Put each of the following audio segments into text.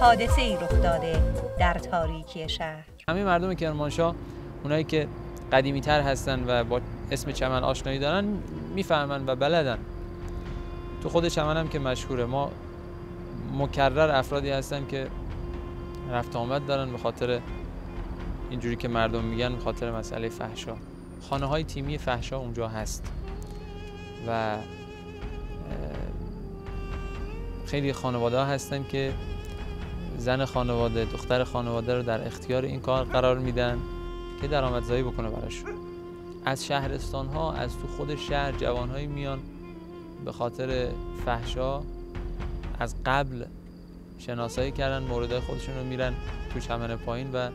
حادثه ای رخ داده در تاریکی شهر. همه مردم کرمانشاه اونایی که قدیمی تر هستن و با اسم چمن آشنایی دارن می‌فهمن و بلدن. تو خود چمن هم که مشهوره. ما مکرر افرادی هستن که رفت آمد دارن به خاطر اینجوری که مردم میگن به خاطر مسئله فحشا. خانه های تیمی فحشا اونجا هست. و خیلی خانواده هستن که زن خانواده دختر خانواده رو در اختیار این کار قرار میدن که درآمدزایی بکنه براشون از شهرستان ها از تو خود شهر جوانهایی میان به خاطر فحشا از قبل شناسایی کردن موردهای خودشون رو میرن تو چمن پایین و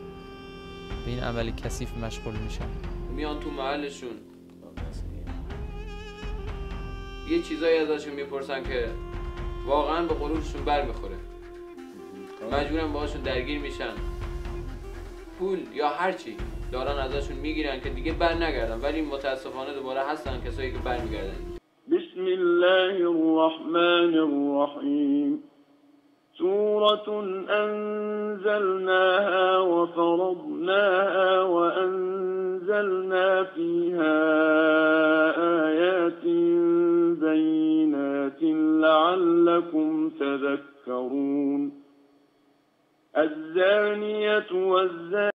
به این عملی کثیف مشغول میشن. میان تو محلشون. یه چیزایی ازشون می‌پرسن که واقعا به قلوبشون بر می‌خوره مجبورن باهاشون درگیر میشن. پول یا هرچی دارن ازشون می‌گیرن که دیگه بر نگردن ولی متاسفانه دوباره هستن کسایی که بر میگردن بسم الله الرحمن الرحیم. سورة أنزلناها وفرضناها وأنزلنا فيها آيات بينات لعلكم تذكرون. الزانية والزاني